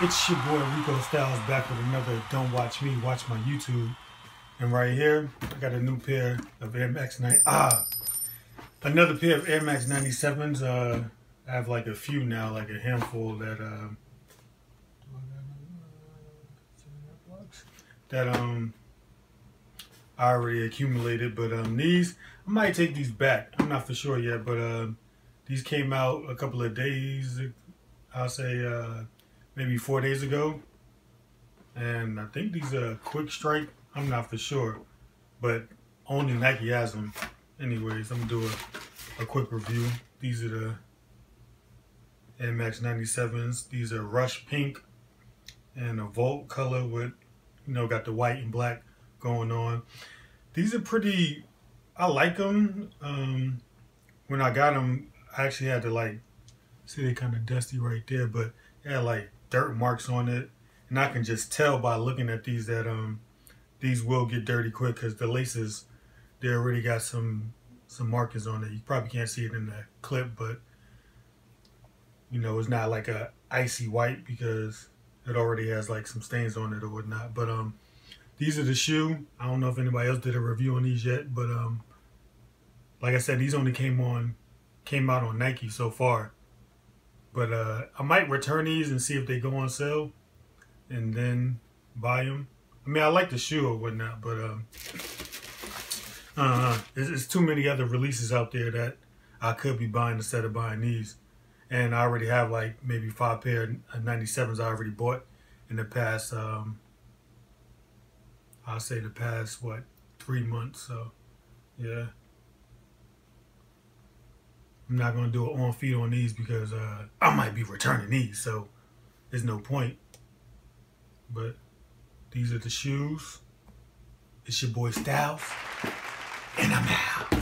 It's your boy Rico Styles back with another Don't Watch Me, Watch My YouTube. And right here, I got a new pair of Air Max 9. Ah! Another pair of Air Max 97s. Uh, I have like a few now, like a handful that uh, that um I already accumulated. But um these I might take these back. I'm not for sure yet, but uh, these came out a couple of days. I'll say uh, maybe four days ago. And I think these are quick strike. I'm not for sure. But only Nike has them. Anyways, I'm gonna do a, a quick review. These are the Air Max 97s. These are Rush Pink and a Volt color with, you know, got the white and black going on. These are pretty, I like them. Um, when I got them, I actually had to like, see they kind of dusty right there, but yeah, like dirt marks on it. And I can just tell by looking at these that um these will get dirty quick because the laces, they already got some some markings on it. You probably can't see it in the clip, but you know, it's not like a icy white because it already has like some stains on it or whatnot. But um, these are the shoe. I don't know if anybody else did a review on these yet, but um, like I said, these only came on, came out on Nike so far. But uh, I might return these and see if they go on sale, and then buy them. I mean, I like the shoe or whatnot, but um, uh, there's, there's too many other releases out there that I could be buying instead of buying these and I already have like maybe five pair of 97s I already bought in the past um I'll say the past what three months so yeah I'm not gonna do an on feed on these because uh, I might be returning these so there's no point. But these are the shoes. It's your boy Styles and I'm out